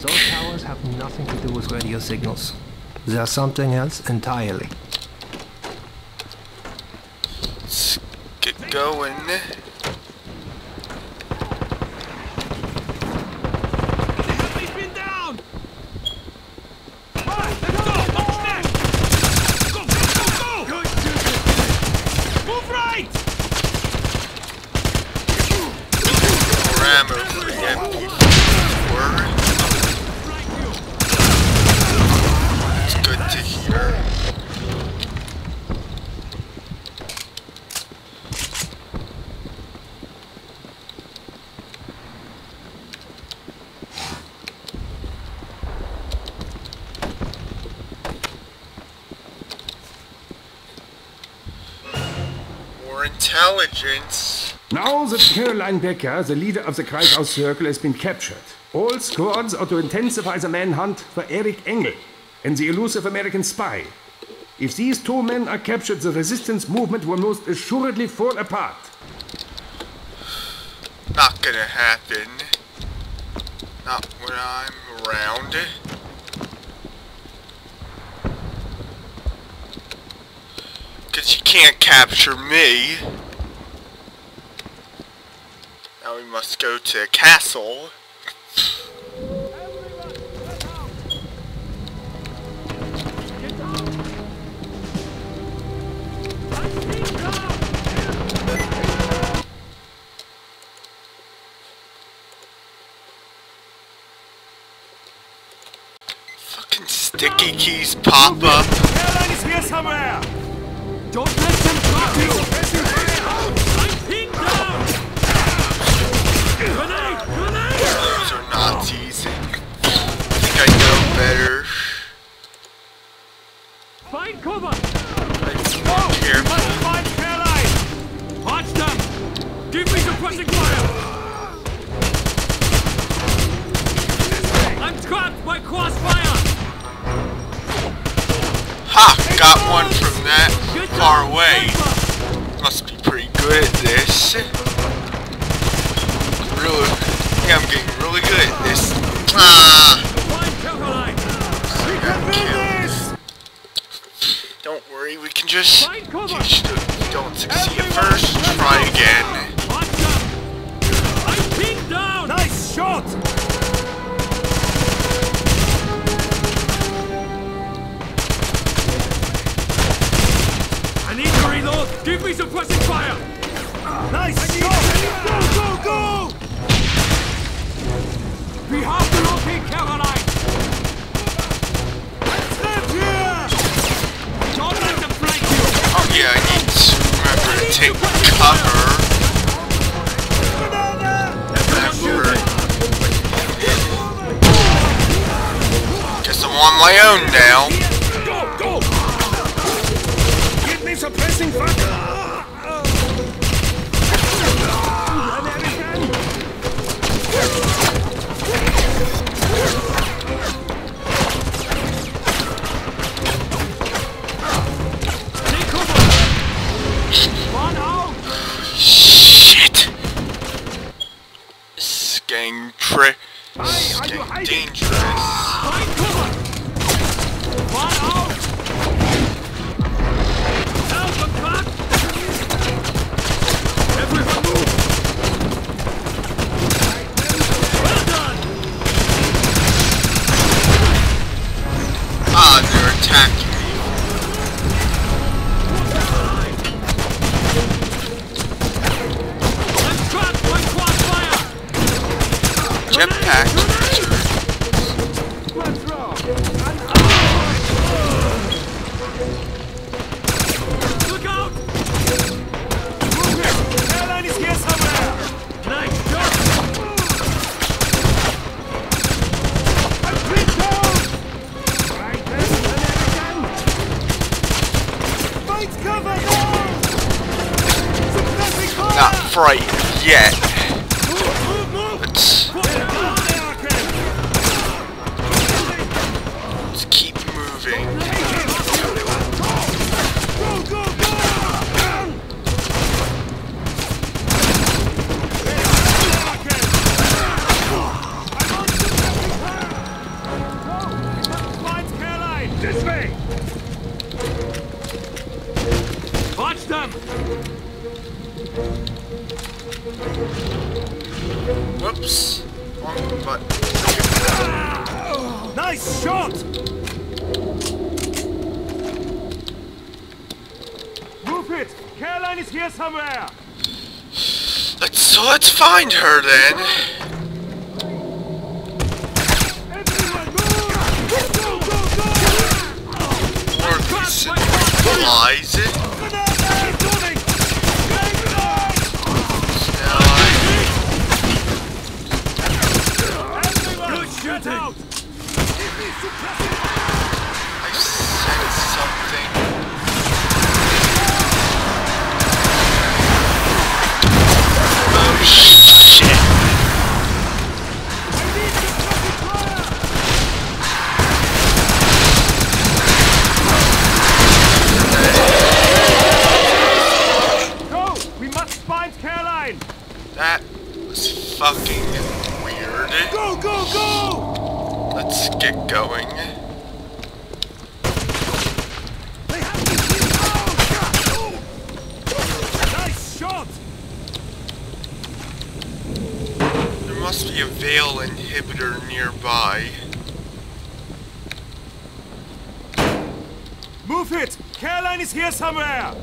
Those towers have nothing to do with radio signals. They're something else entirely. Let's get going. He's been down! Alright, let's go! What's next? Go, go, go, go! Move right! Ram over the MP4. It's good to hear. Intelligence. Now that Caroline Becker, the leader of the Kreisau Circle, has been captured, all squads are to intensify the manhunt for Eric Engel and the elusive American spy. If these two men are captured, the resistance movement will most assuredly fall apart. Not gonna happen. Not when I'm around. Cause you can't capture me. Now we must go to a castle. Fucking sticky keys pop up. Caroline is here somewhere! Don't let them drop you! I'm pinned down! Grenade! Grenade! Those are Nazis. I think I know better. Find cover! Be careful. Must find Caroline! Watch them! Give me suppressing fire! I'm trapped by crossfire! Ha! Got one from that far away. Must be pretty good at this. Really, yeah, I'm getting really good at this. Ah! Don't worry, we can just. Cover! You don't succeed at first. Try again. I'm pinned down! Nice shot! Give me suppressing fire! Nice shot! Go, go, go! We have to locate Caroline! Let's live here! Don't let them flank you! Oh yeah, I need to remember to take cover. Remember. Guess I'm on my own now. Suppressing fire! Yet. Button. Nice shot! Move it! Caroline is here somewhere! Let's so let's find her then. Everyone move! Go, go, go! Or at least supplies it. Move it! Caroline is here somewhere!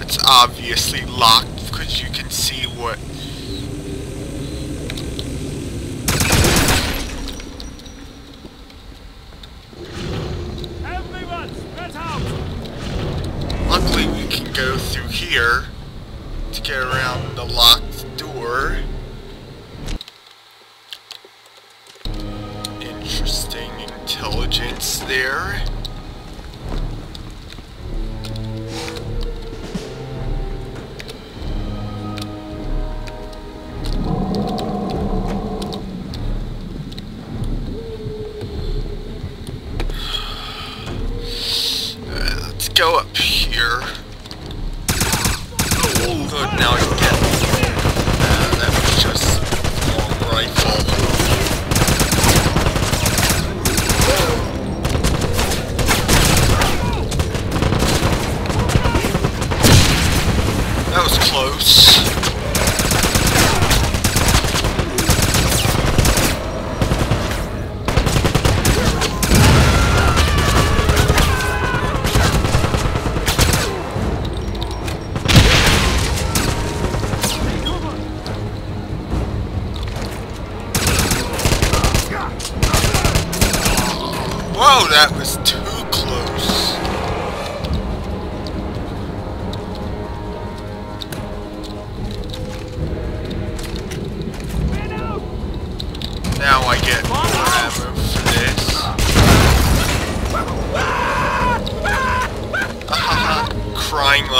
It's obviously locked because you can see what. Everyone, spread out! Luckily, we can go through here to get around the locked door. Interesting intelligence there.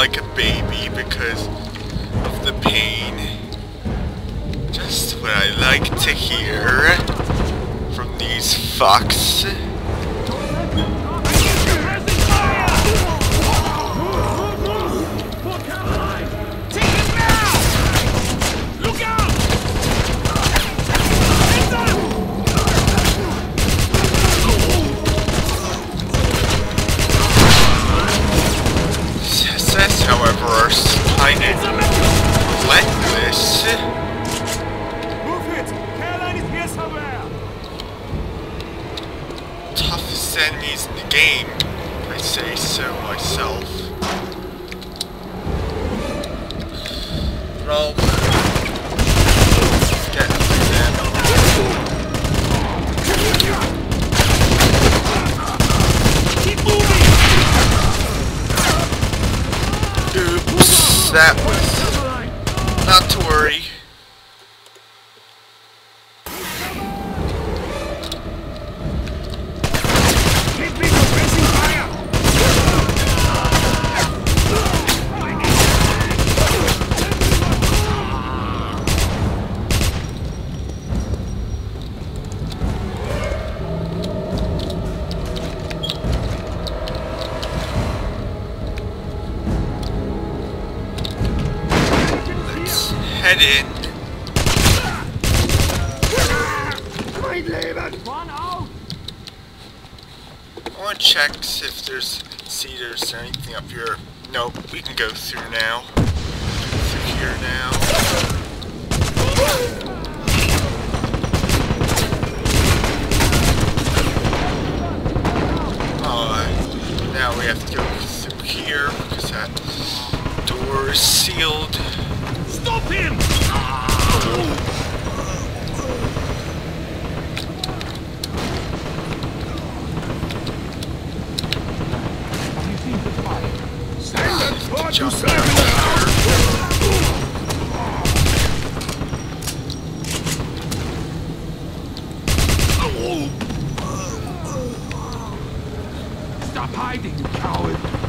Like a baby because of the pain. Just what I like to hear from these fucks. Enemies in the game, I say so myself. Roll. Get. Keep moving! That was Let's head in. One out! want to check if there's see there's anything up here. Nope, we can go through now. Through here now. Uh, now we have to go through here because that door is sealed. Stop him! Jump to down serve. here. Stop hiding, you coward!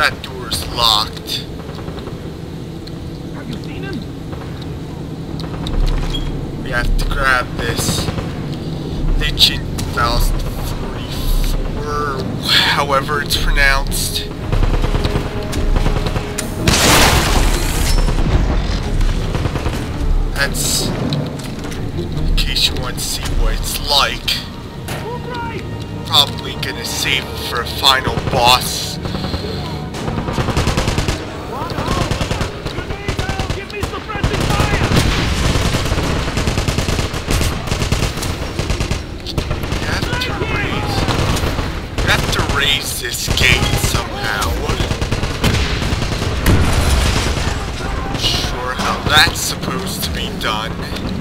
That door's locked. Have you seen him? We have to grab this Lichin 1044, however it's pronounced. That's in case you want to see what it's like. Probably gonna save it for a final boss. Grenade Give me suppressing fire! You have to raise. You have this gate somehow. Not Sure how that's supposed to be done.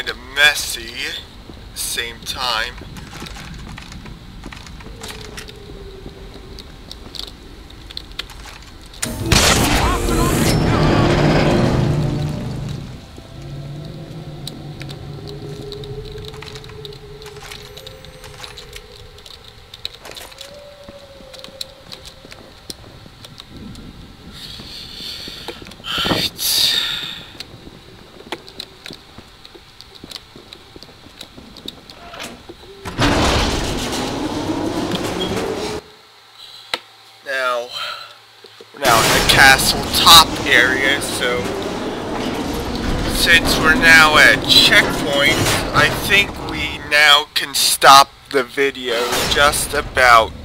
Kind of messy same time. Right. Now, we're now in the castle top area, so since we're now at checkpoint, I think we now can stop the video just about.